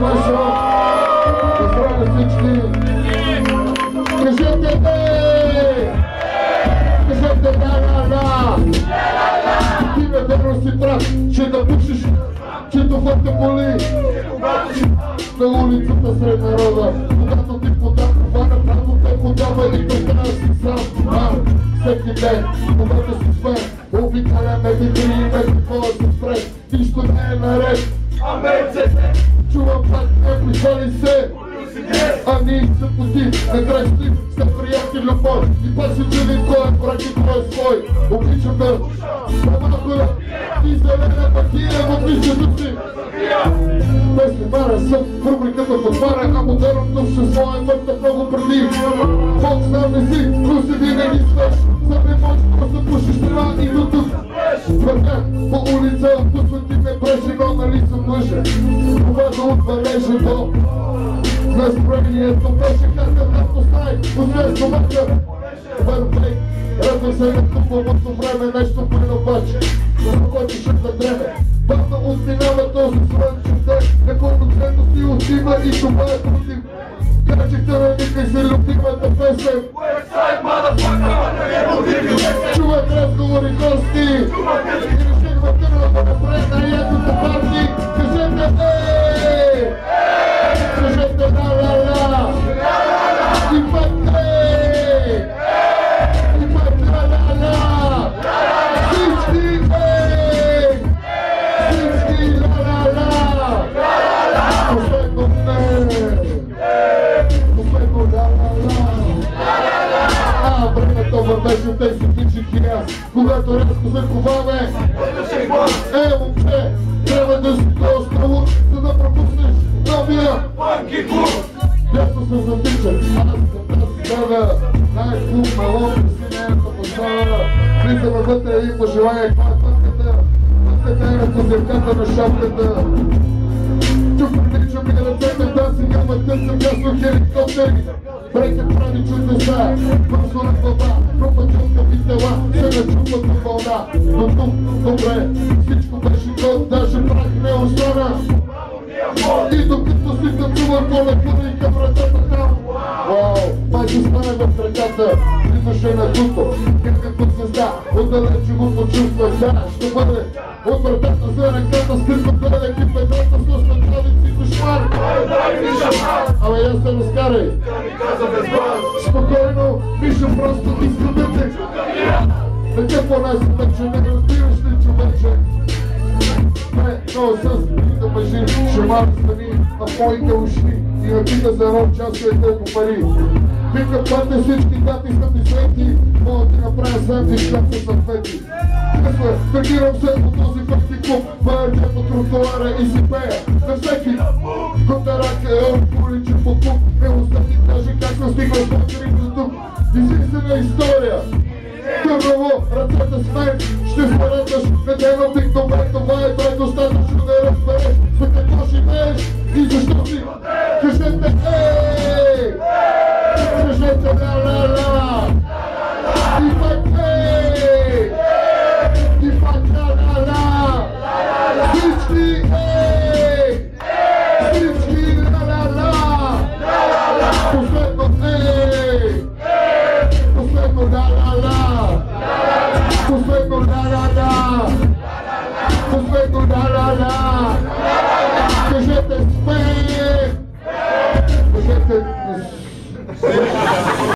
Машо. Поздравя всички. Кажете ей! Кажете да, да, да! Ти ме верно си прав, че да пушиш, че това те боли. На улицата сред народа, когато ти подам това направо, те подава и така си сам. А, всеки ден, когато си свен, обикаляме витри и ме какво да се спре. Нищо не е наред. Чувам А ние се пути, не грешни, сте приятели любов. И пак се чудим кой е враг и кой свой. Обичам да по-малко да и зелена пакия в виждането си. Песни Мара съм рубриката Подвара, а модерното общество е твърде много преди. Бог знам не си, но си винаги свеж. За не можеш просто пушиш това и до тук. Вървях по улица, пусват ти ме бреше, но нали съм мъжа. Това да отбележа до настроението беше как да постави, освен собака. Вървей, радва се на куповото време, нещо при обаче. Работиш на време. Бавно отминава този слънчев ден, неколко ценности отива и това е против. Качихте на никай се любимата песен. Чувах разговори гости. И реших да се коваме. Е, момче, трябва да си остро, за да пропуснеш новия. Дясно се затича, аз за тази дава, най-клуб мелон, пресинената постава, влизаме вътре и пожелая каква е пътката, пътката е на козирката на шапката. Тук приличам и ръцете, да сега ме търсям ясно хеликоптери. Брекът прави чудеса, бързо на глава, група чулкави тела, се начупват на вълна. Но тук, добре, всичко беше год, даже прах не остана. И докато си танцувах по-леко и към вратата там. Вау, май стане в ръката, влизаше на туто, като звезда, отдалече го почувствах, да, ще бъде. От вратата за ръката, скрито гледа кошмар. Абе, я се разкарай. Спокойно, Миша, просто искам да те... Да те так че не разбираш ли, човече? Не, но с да мъжи, ще мам стани на моите уши и ме пита за едно час е толкова пари. Вика, пътне всички дати ми свети, мога да ти направя сандвич, как са съвети. Мисля, тренирам се по този пъти клуб, вървя по тротуара и си пея. С покрив до тук. Изистина история. Търново, ръцете с мен, ще сметаш, неделно тик добре, това е дай достатъчно да разбереш, за какво живееш и защо си. Кажете ей! Кажете ла Carolina. The shit is big.